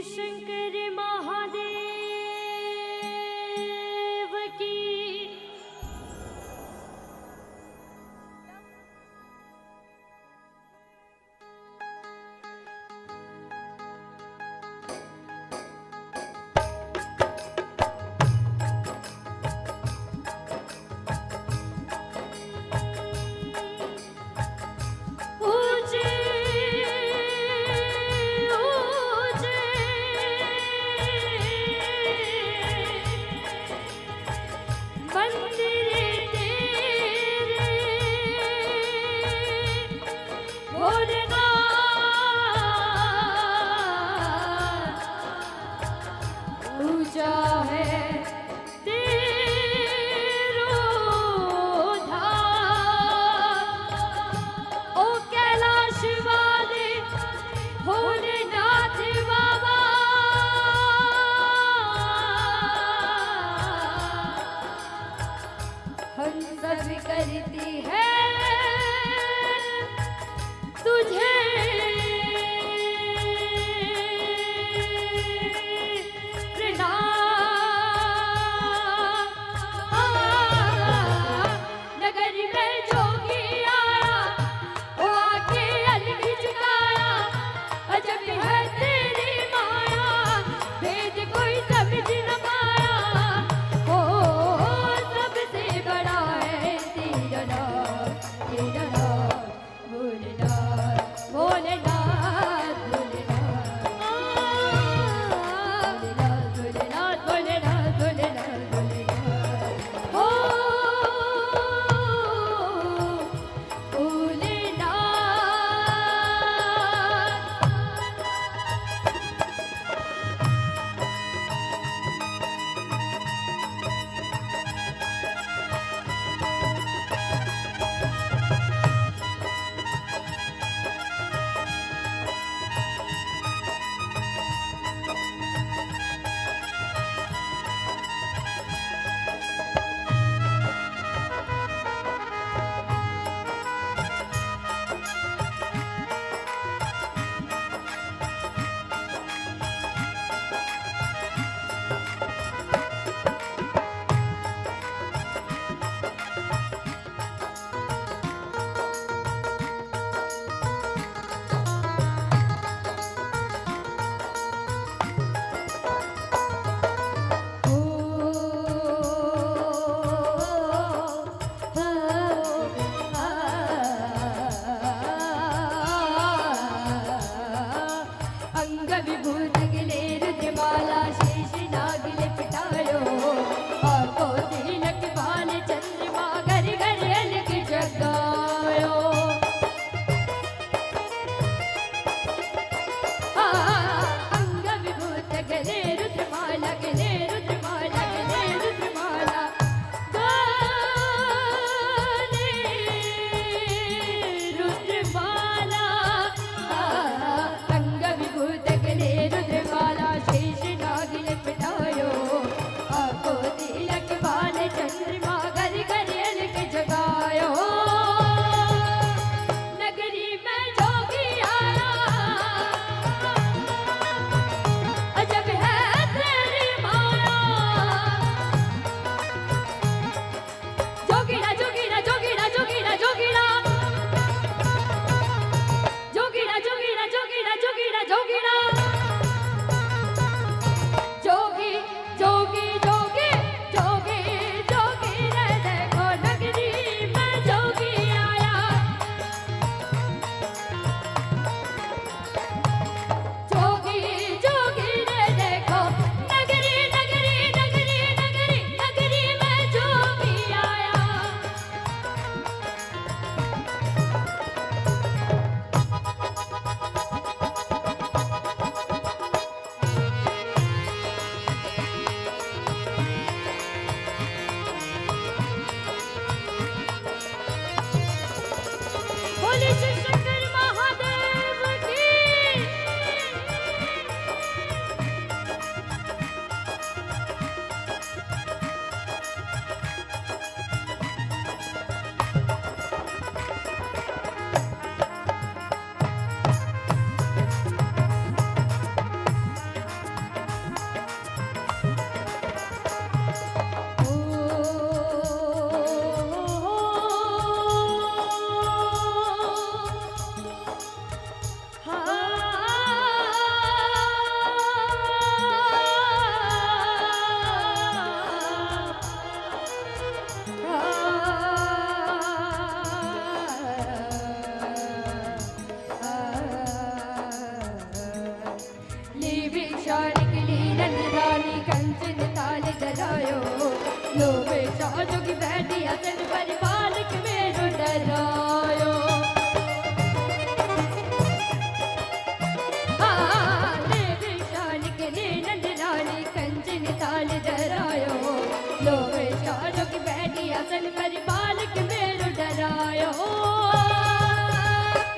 Dicen que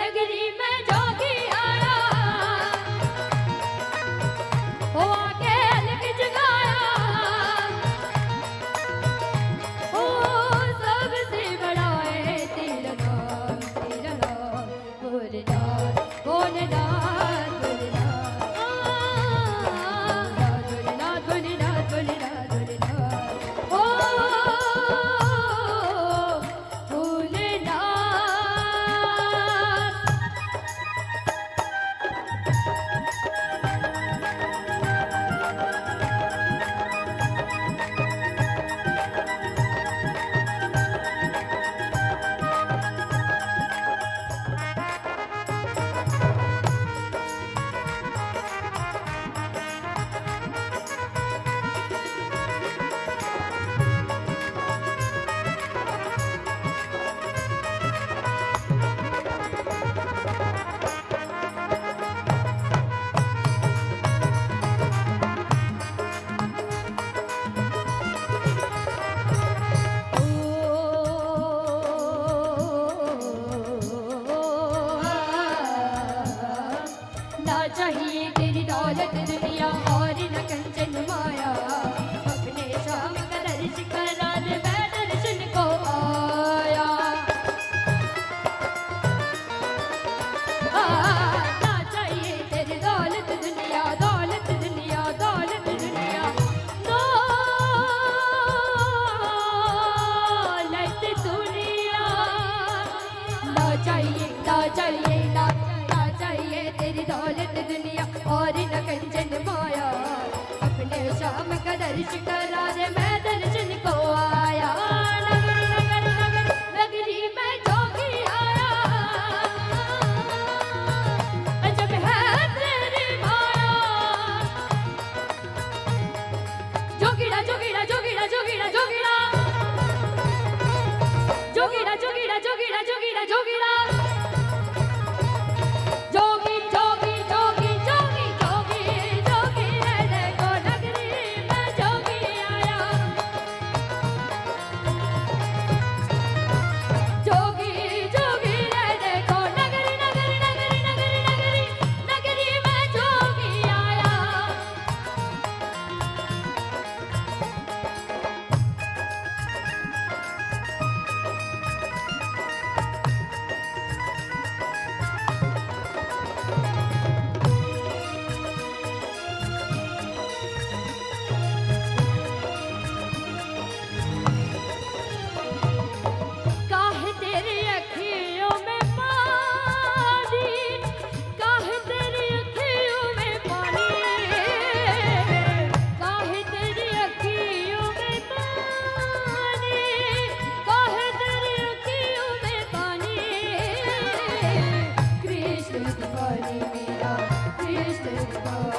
नगरी में चाहिए तेरी दौलत दुनिया और न कंचन माया। में कदर करारे मैं दर्श Krishna, Krishna,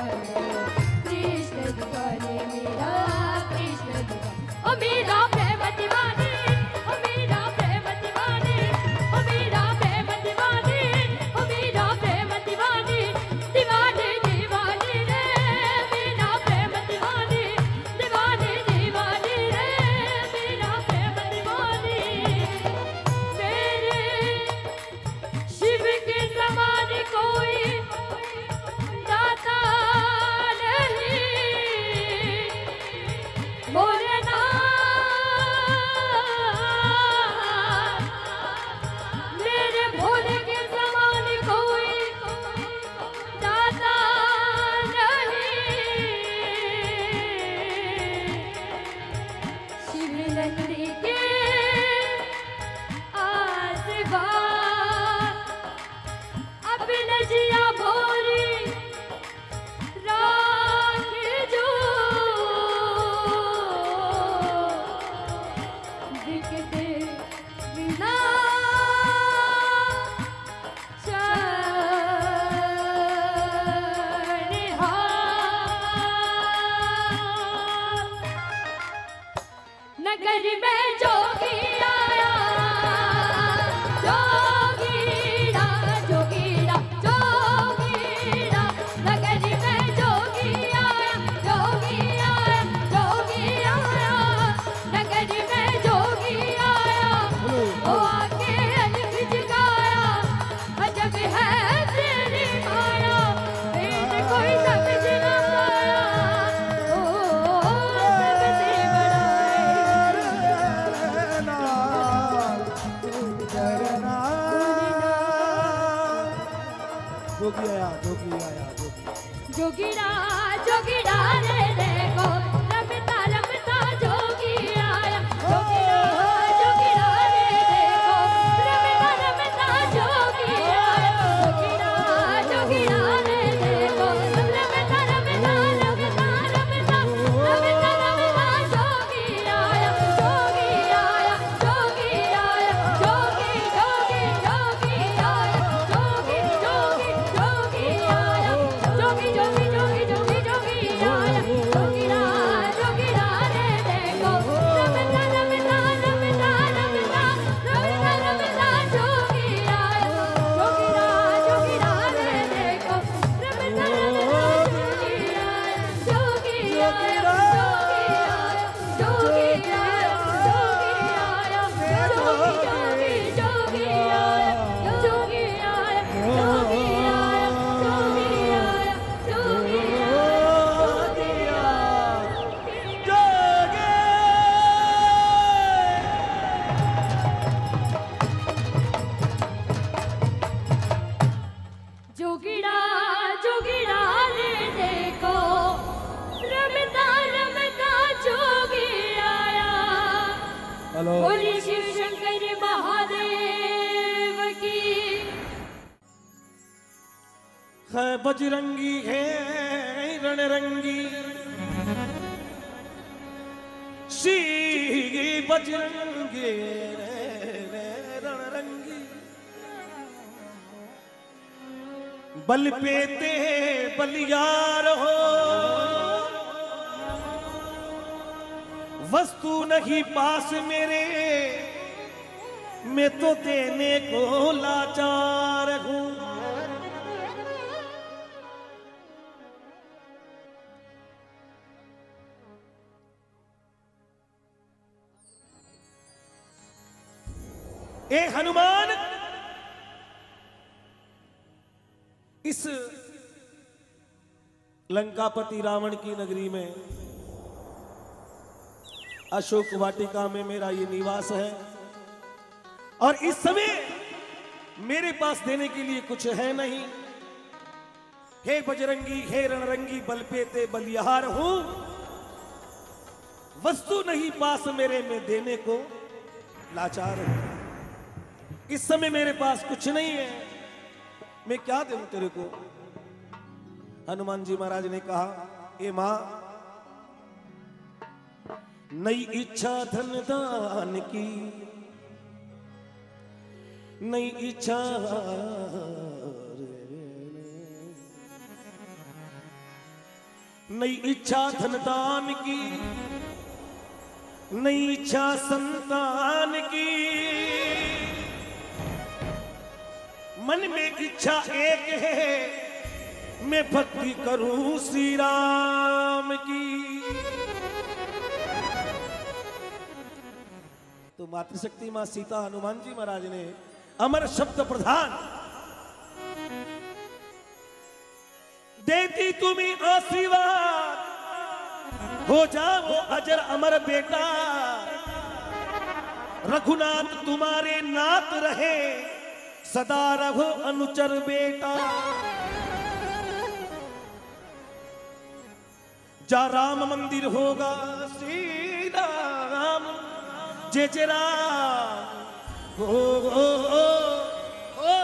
जोगी आया जोगी जोगिड़ा जोगीड़ा रे देखो बजरंगी है, रणरंगी। श्री बजरंगी रणरंगी। बल पेते बलियार हो। वस्तु नहीं पास मेरे, मैं तो देने को ए हनुमान, इस लंकापति रावण की नगरी में, अशोक वाटिका में मेरा ये निवास है। और इस समय मेरे पास देने के लिए कुछ है नहीं। हे बजरंगी, हे रणरंगी, बल पेते, बलिहार हूँ। वस्तु नहीं पास मेरे में देने को लाचार हूँ। इस समय मेरे पास कुछ नहीं है। मैं क्या दूँ तेरे को? हनुमान जी महाराज ने कहा, ए माँ, नई इच्छा धन दान की, नई इच्छा नई इच्छा धन दान की, नई इच्छा संतान की मन में इच्छा एक है, मैं भक्ति करूँ श्री राम की। तो मातृशक्ति माँ सीता हनुमान जी महाराज ने अमर शब्द प्रधान देती तुम्हें आशीर्वाद। हो जाओ अजर अमर बेटा। रघुनाथ तुम्हारे नाथ रहे। सदा रघु अनुचर बेटा। जा राम मंदिर होगा श्री राम जय जय राम। हो हो हो हो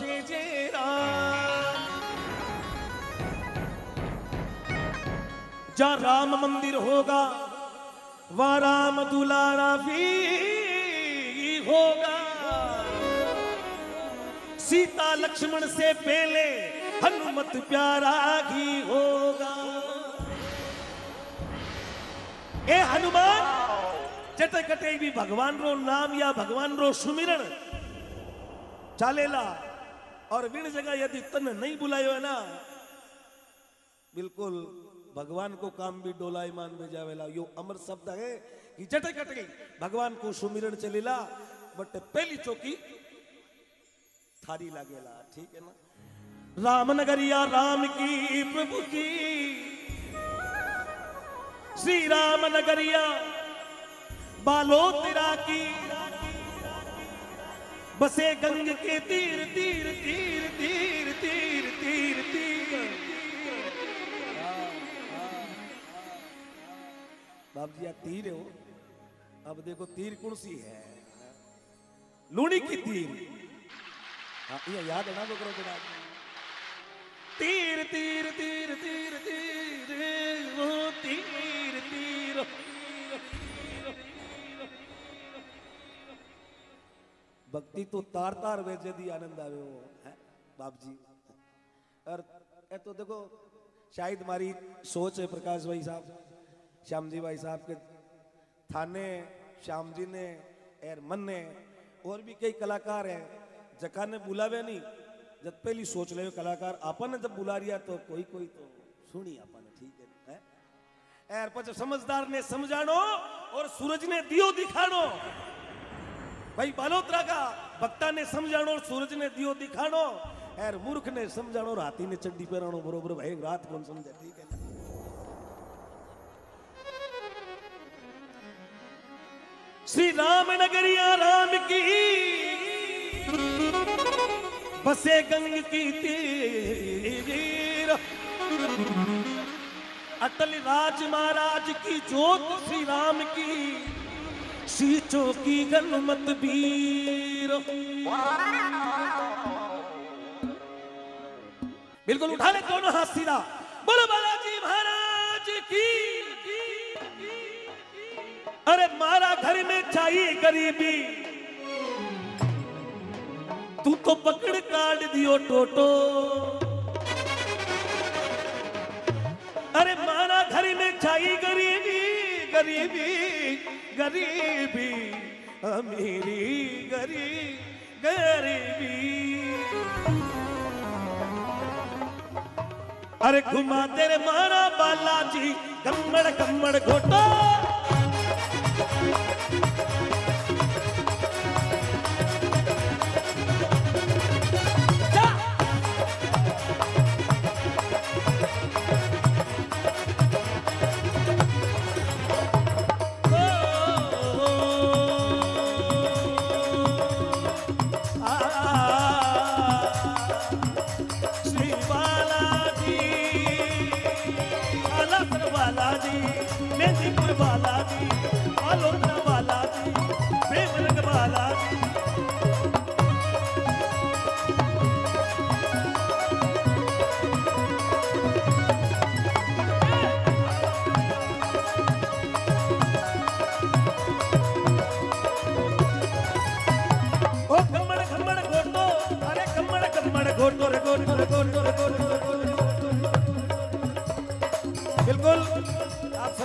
जय जय राम। जा राम मंदिर होगा वह राम दुलारा भी होगा। सीता लक्ष्मण से पहले हनुमत प्यारा ही होगा। ए हनुमान जटे कटे भी भगवान रो नाम या भगवान रो सुमिरण चालेला, और विण जगह यदि तन नहीं बुलायो है ना, बिल्कुल भगवान को काम भी डोलायमान भेजावेला यो अमर शब्द है कि जटे कटे भगवान को सुमिरण चलेला, बट पहली चौकी थारी लगेला, ठीक है ना? राम नगरिया, राम की प्रभु की। श्री राम नगरिया, बालो तेरा की। बसे गंग के तीर तीर तीर तीर तीर तीर तीर। बाप जी तीर हो। अब देखो तीर कौन सी है? लूणी की तीर। हाँ ये याद है ना बकरो बड़ा तीर तीर तीर तीर तीर तीर तीर भक्ति तो तार तार वे जदी आनंद आवे वो, है बाप जी और ए तो देखो, शायद हमारी सोच है प्रकाश भाई साहब श्याम जी भाई साहब के थाने श्याम जी ने एर मन ने, और भी कई कलाकार हैं जका ने बुलावे नहीं जब पहली सोच ले कलाकार अपन ने जब बुला रिया तो कोई कोई तो सुनी अपन ने ठीक है, है एर પછી સમજદાર ને સમજાણો और सूरज ने दियो दिखाणो भाई बालोत्रा का भक्ता ने समझाणो और सूरज ने दियो दिखाणो एर मूर्ख ने समझाणो और हाथी ने चड्डी पहराणो बरोबर भाई रात कौन समझे ठीक है ना? श्री राम नगरिया राम की बसे गंग की तीर। अटल राज महाराज की जोत श्री राम की, सीचों की गनमत वीर। बिल्कुल उठा ले दोनों हाथ सीधा। बोलो बालाजी महाराज की। अरे मारा घर में चाहिए गरीबी। तू तो पकड़ काट दियो टोटो। अरे मारा घर में छाई गरीबी गरीबी गरीबी, अमीरी गरी, गरीबी। अरे घुमा तेरे मारा बालाजी कम्मड़ कम्मड़ घोटो।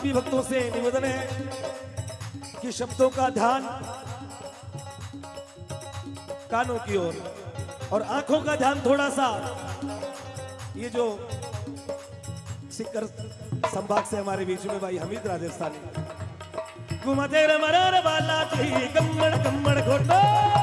सभी भक्तों से निवेदन है कि शब्दों का ध्यान कानों की ओर और आँखों का ध्यान थोड़ा सा ये जो सिकर संभाग से हमारे बीच में भाई हमीद राजस्थानी। घुमते मरार वाला थी कम्मड़ कम्मड़ घोटो।